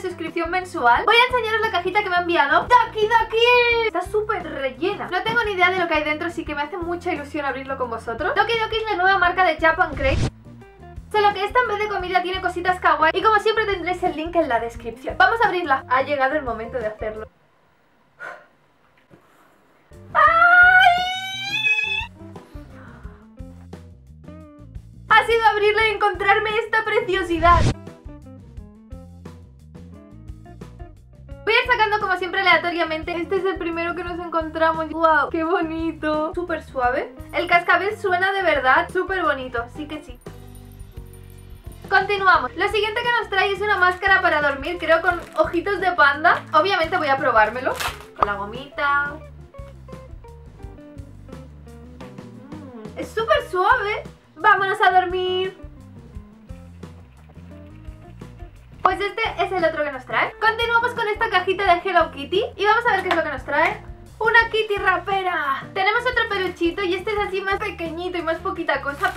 suscripción mensual, voy a enseñaros la cajita que me ha enviado Daki Daki. Está súper rellena. No tengo ni idea de lo que hay dentro, así que me hace mucha ilusión abrirlo con vosotros. Doki Doki es la nueva marca de Japan Crate. Solo que esta en vez de comida tiene cositas kawaii y como siempre tendréis el link en la descripción. Vamos a abrirla. Ha llegado el momento de hacerlo. Ha sido abrirla y encontrarme esta preciosidad. Sacando como siempre aleatoriamente Este es el primero que nos encontramos ¡Wow! ¡Qué bonito! Súper suave El cascabel suena de verdad súper bonito Sí que sí Continuamos. Lo siguiente que nos trae es una máscara para dormir, creo con ojitos de panda. Obviamente voy a probármelo. Con la gomita. Mm, es súper suave. Vámonos a dormir. Pues este es el otro que nos trae. Continuamos con esta cajita de Hello Kitty. Y vamos a ver qué es lo que nos trae. ¡Una Kitty rapera! Tenemos otro peluchito y este es así más pequeñito y más poquita cosa.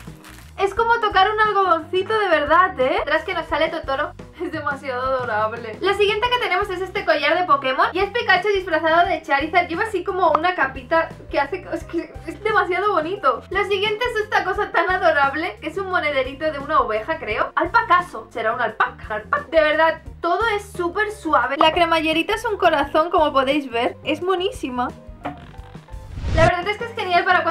Es como tocar un algodoncito de verdad, ¿eh? Tras que nos sale Totoro es demasiado adorable. Lo siguiente que tenemos es este collar de Pokémon Y es Pikachu disfrazado de Charizard. Lleva así como una capita que hace... Es que es demasiado bonito. Lo siguiente es esta cosa tan adorable Que es un monederito de una oveja, creo. Alpacaso, será un alpaca, alpaca. De verdad, todo es súper suave. La cremallerita es un corazón, como podéis ver. Es monísima la verdad es que es genial para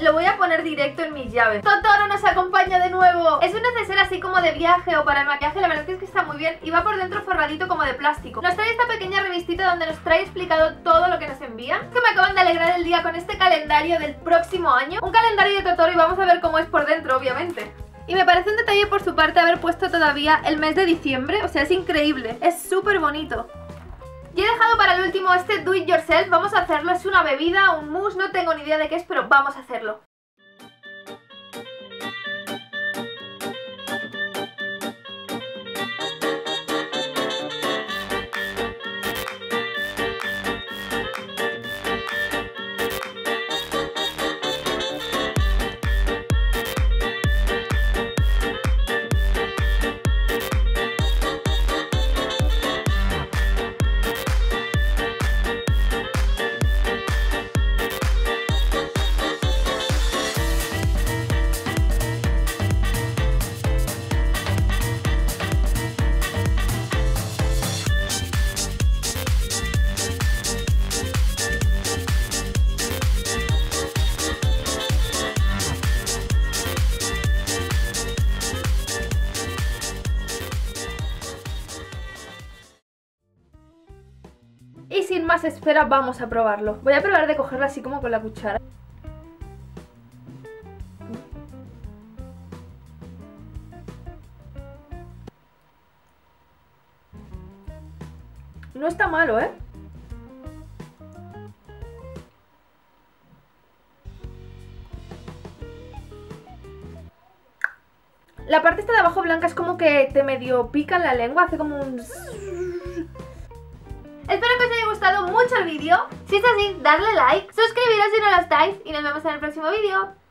Lo voy a poner directo en mis llaves. Totoro nos acompaña de nuevo. Es un neceser así como de viaje o para el maquillaje La verdad es que está muy bien. Y va por dentro forradito como de plástico. Nos trae esta pequeña revistita donde nos trae explicado todo lo que nos envían Que me acaban de alegrar el día con este calendario del próximo año. Un calendario de Totoro y vamos a ver cómo es por dentro obviamente. Y me parece un detalle por su parte haber puesto todavía el mes de diciembre, o sea, es increíble, es súper bonito. Y he dejado para el último este do it yourself, vamos a hacerlo, es una bebida, un mousse, no tengo ni idea de qué es, pero vamos a hacerlo. Y sin más espera vamos a probarlo Voy a probar de cogerlo así como con la cuchara No está malo, ¿eh? La parte esta de abajo blanca es como que te medio pica en la lengua, hace como un... Espero que os gustado mucho el vídeo. Si es así, darle like, suscribiros si no lo estáis y nos vemos en el próximo vídeo.